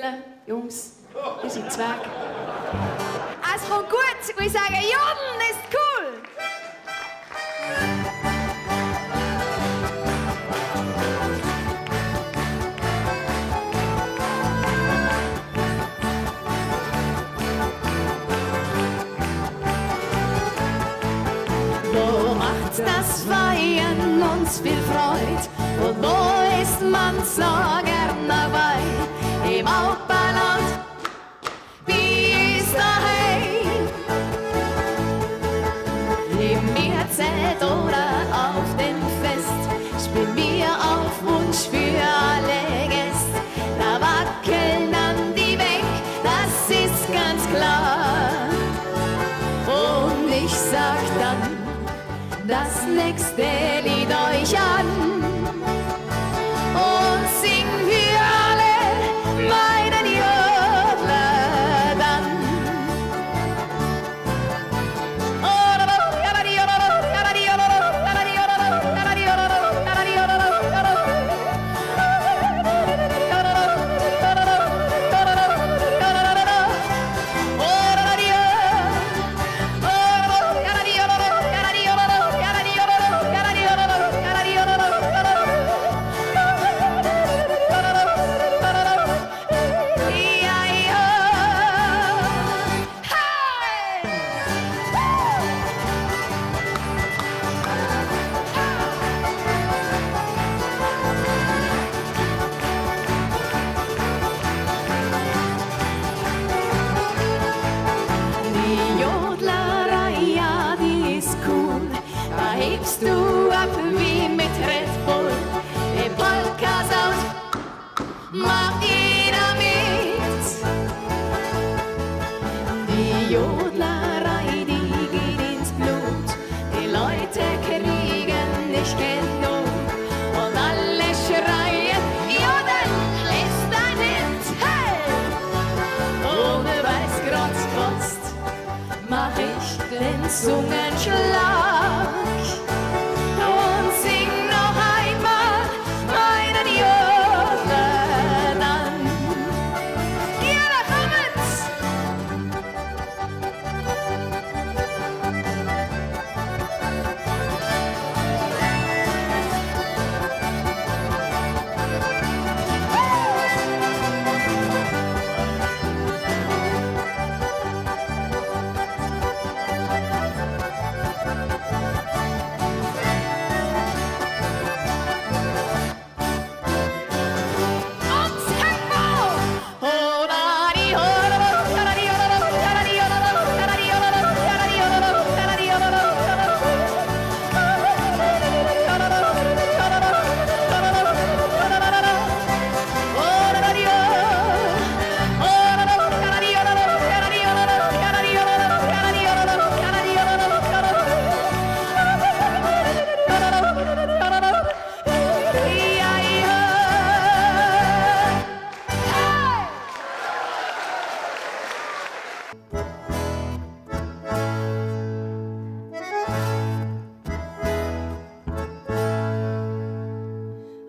Giele, Jungs, ihr seid weg. Es kommt gut ich sage, Jodeln ist cool. Das Feiern uns viel Freude? Den Zungenschlag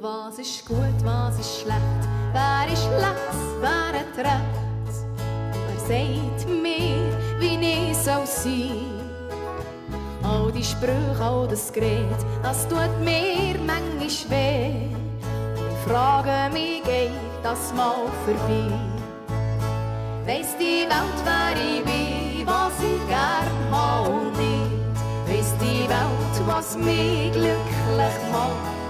Was ist gut, was ist schlecht? Wer ist Letz, wer hat recht? Wer sagt mir, wie ich soll sein? All die Sprüche, all das Gerät, das tut mir manchmal weh. Ich frage mich, geht das mal vorbei? Weiss die Welt, wer ich bin, was ich gern habe und nicht? Weiss die Welt, was mich glücklich macht?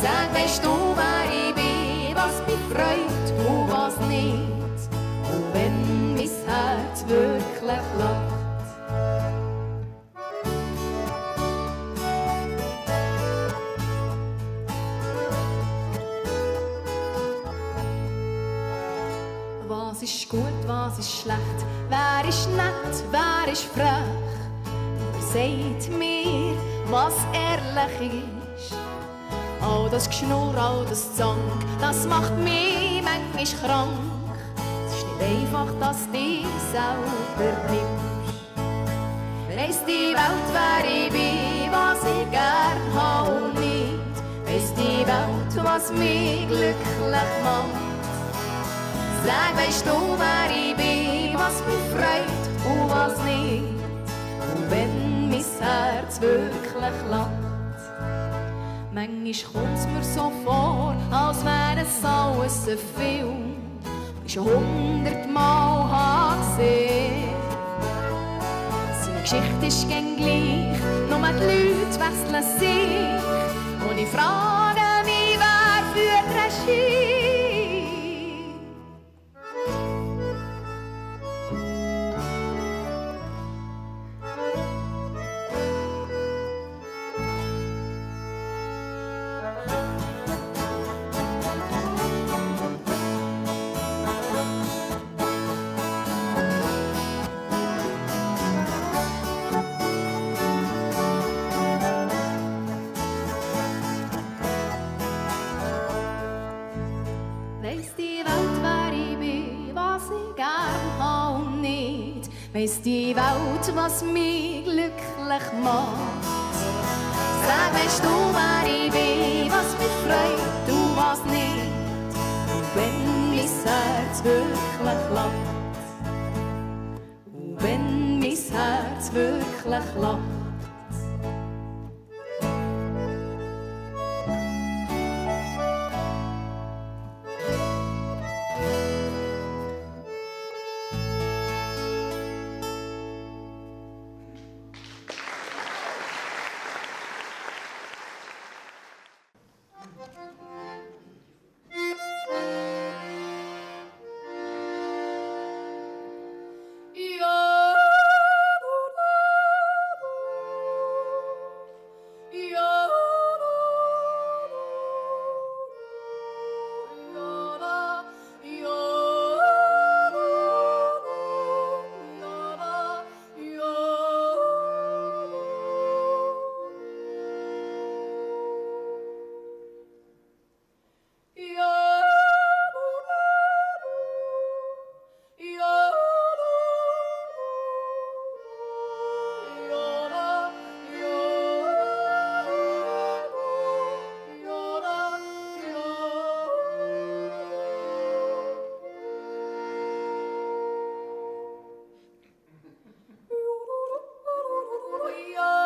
Sag, weißt du, wer ich bin, was mich freut und was nicht? Und wenn mein Herz wirklich lacht. Was ist gut, was ist schlecht? Wer ist nett, wer ist frech? Wer mir, was ehrlich ist? Das Geschnurr, all das Zank, das macht mich manchmal krank. Es ist nicht einfach, dass du dich selber nimmst. Weiss die Welt, wer ich bin, was ich gern habe und nicht. Weiss die Welt, was mich glücklich macht. Sag, weißt du, wer ich bin, was mich freut und was nicht. Und wenn mein Herz wirklich lacht. Manchmal kommt es mir so vor, als wäre es alles ein Film, ich schon hundertmal habe gesehen. Seine Geschichte ist gäng gleich, nur die Leute wechseln sich. Und ich frage mich, wer führt Regie? Weiss die Welt, was mich glücklich macht. Sag, weißt du, wer ich bin, was mich freut und was nicht. Und wenn mein Herz wirklich lacht. Und wenn mein Herz wirklich lacht. Hallelujah.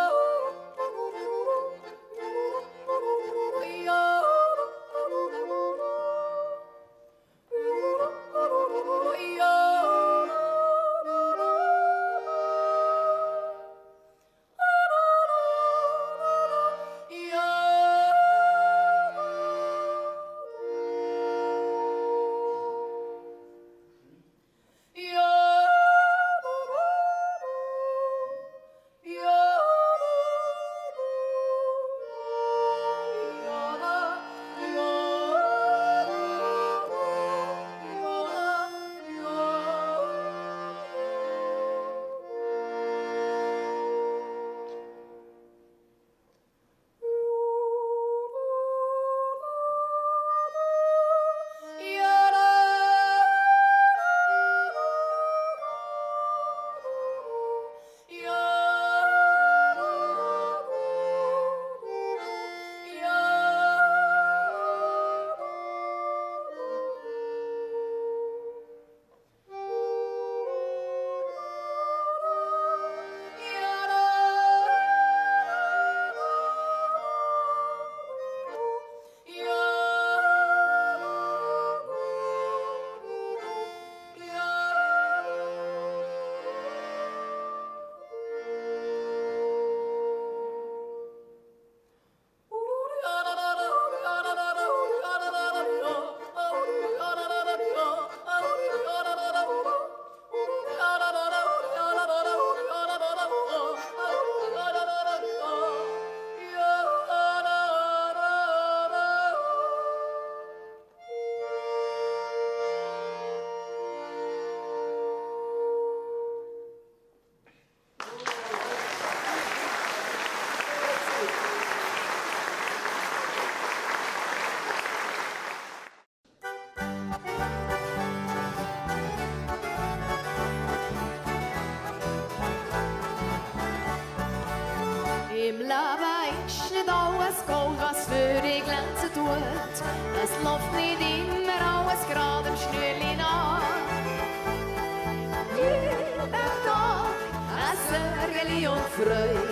Liebe und Freude.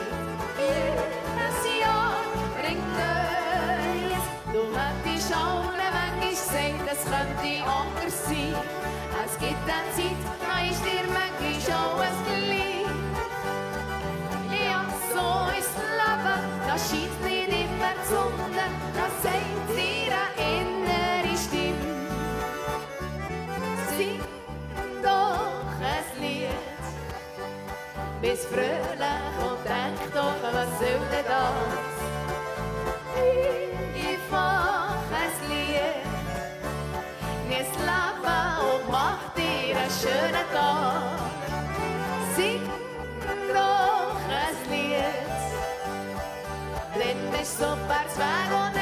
Jedes Jahr bringt Neues. Du hättest auch manchmal gesagt, es könnte anders sein. Es gibt eine Zeit, da ist dir manchmal auch ein gleich. Ja, so ist das Leben, da scheint nicht immer die bis fröhlich und denk doch, was soll denn das? Ich mach ein Lied, nies Leben und mach dir einen schönen Tag. Sing doch ein Lied, denn bist so per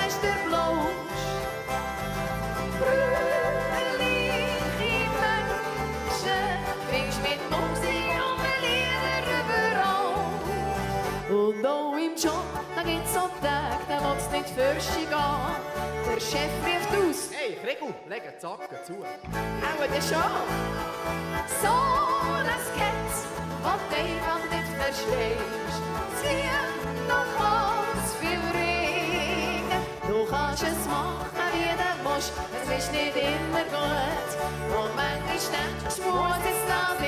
Tage, da will's nicht fürschen gehen. Der Chef ruft aus, Hey, Frigo, leg einen Zacken zu. auch der schon. So das geht's, was du einfach nicht verstehst. Zieh noch aus viel Regen. Du kannst es machen, wie du musst, es ist nicht immer gut. Und manchmal denkst du, muss es das nicht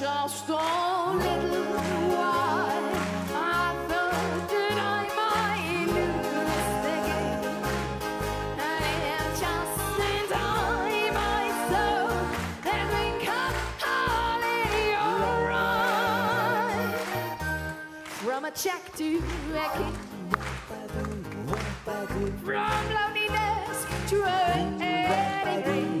just a little while. I thought that I might lose again, and it just seemed I myself that we come hardly alright. From a check to a king, from loneliness to a headache.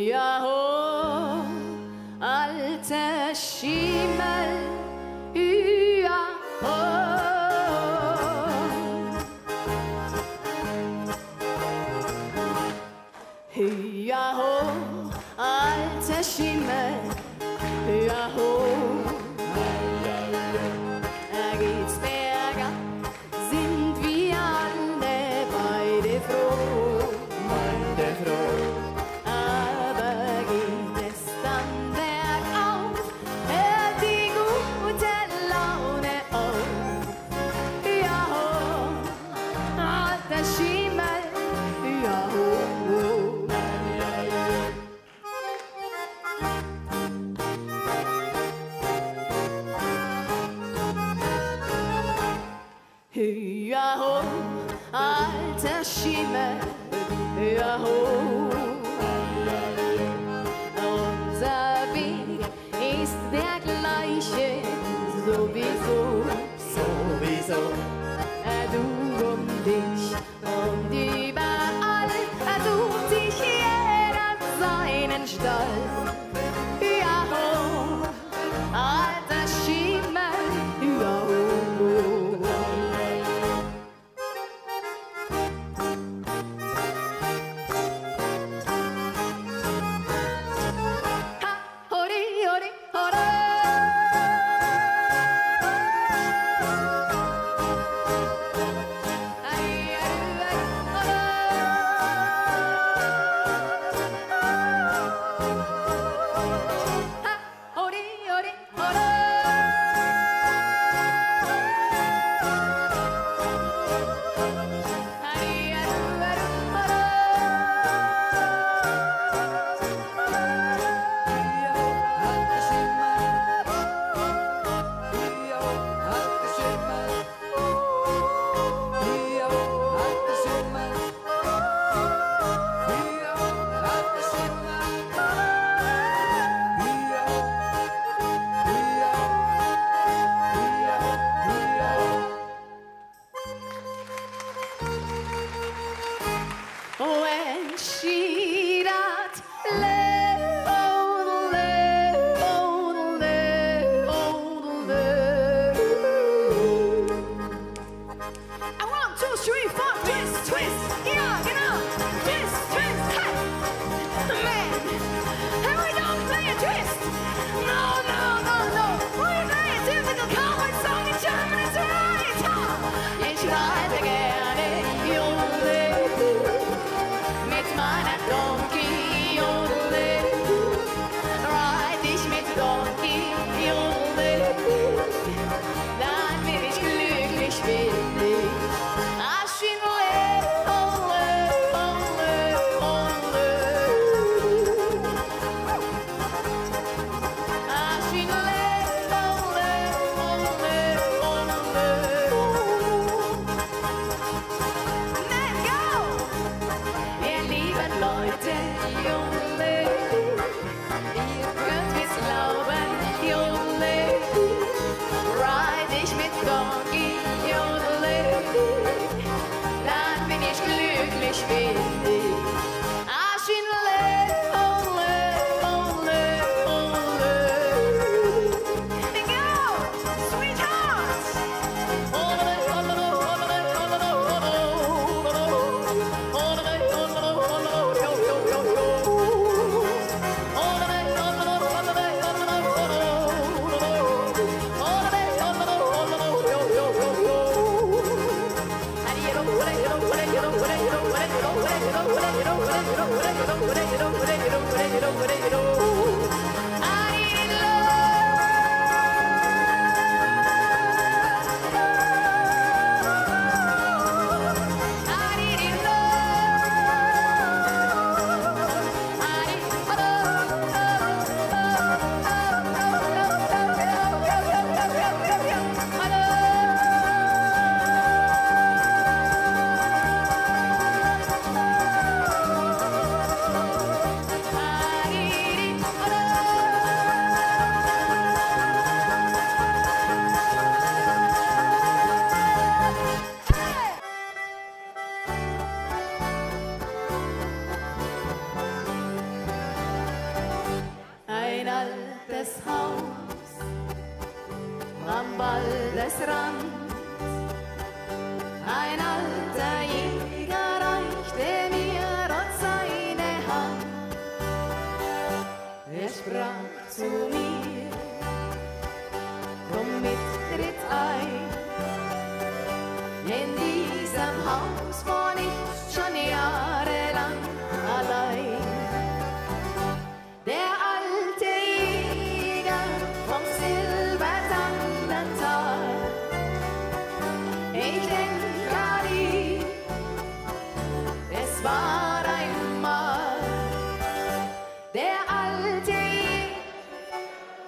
Höher hoch, alter Schimmel, höher hoch. Unser Weg ist der gleiche, sowieso, sowieso. Du um dich und überall sucht dich jeder seinen Stall.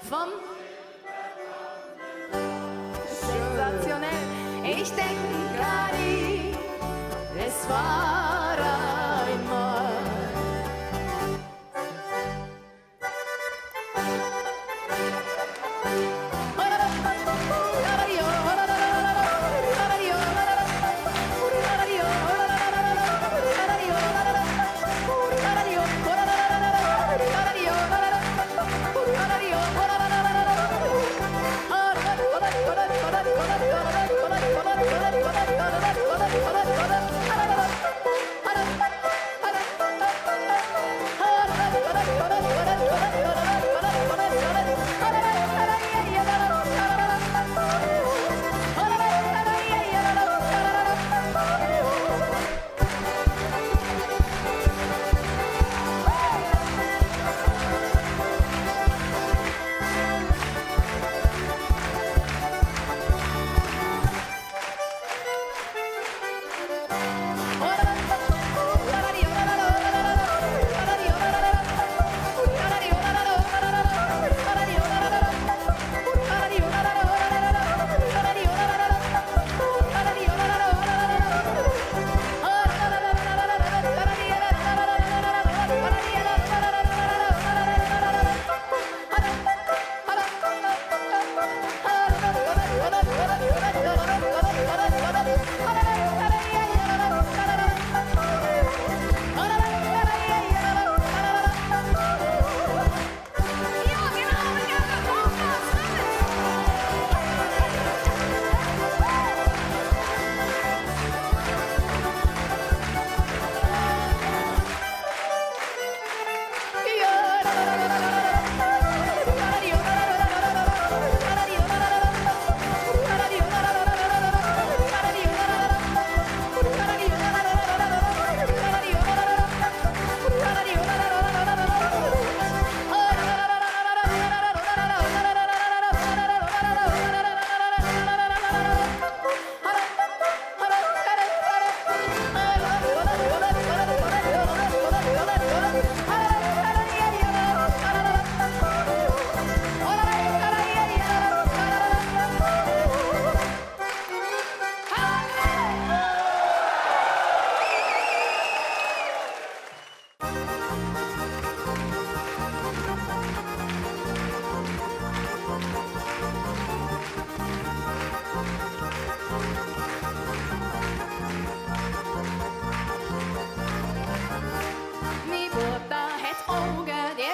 Vom Sensationell, ich denk an ihn, es war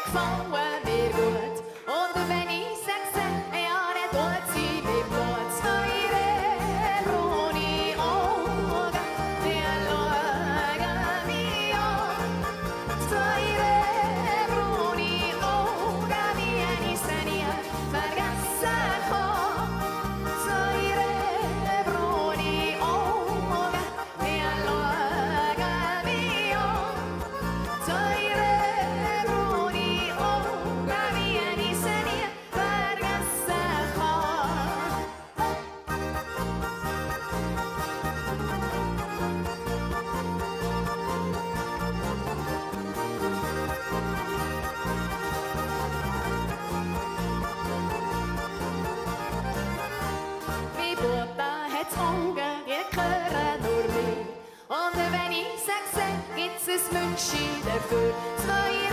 es So